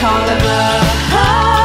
call it love. Oh.